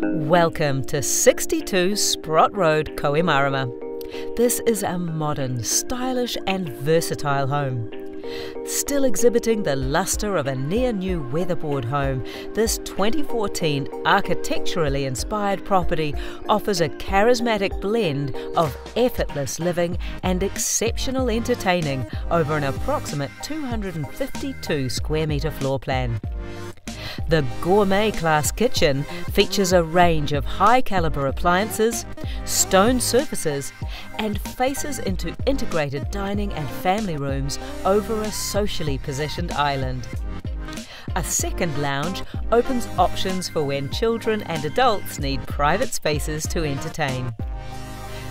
Welcome to 62 Sprott Road, Kohimarama. This is a modern, stylish, and versatile home. Still exhibiting the lustre of a near new weatherboard home, this 2014 architecturally inspired property offers a charismatic blend of effortless living and exceptional entertaining over an approximate 252 square metre floor plan. The gourmet class kitchen features a range of high caliber appliances, stone surfaces, and faces into integrated dining and family rooms over a socially positioned island. A second lounge opens options for when children and adults need private spaces to entertain.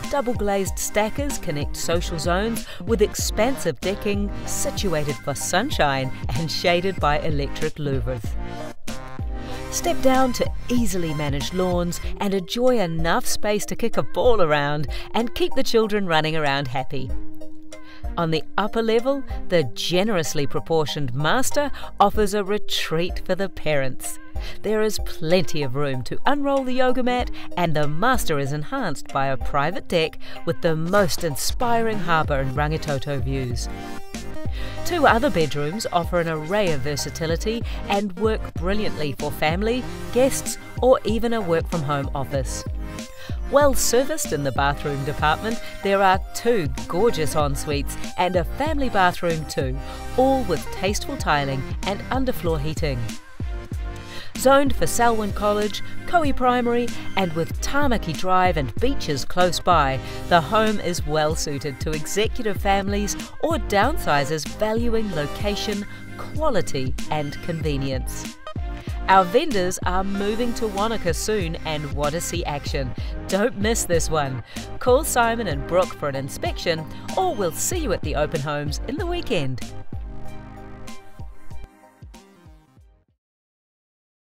Double glazed stackers connect social zones with expansive decking situated for sunshine and shaded by electric louvers. Step down to easily managed lawns and enjoy enough space to kick a ball around and keep the children running around happy. On the upper level, the generously proportioned master offers a retreat for the parents. There is plenty of room to unroll the yoga mat, and the master is enhanced by a private deck with the most inspiring harbour and Rangitoto views. Two other bedrooms offer an array of versatility and work brilliantly for family, guests, or even a work from home office. Well serviced in the bathroom department, there are two gorgeous en-suites and a family bathroom too, all with tasteful tiling and underfloor heating. Zoned for Selwyn College, Coe Primary, and with Tamaki Drive and beaches close by, the home is well suited to executive families or downsizers valuing location, quality, and convenience. Our vendors are moving to Wanaka soon and want to see action. Don't miss this one. Call Simon and Brooke for an inspection, or we'll see you at the open homes in the weekend.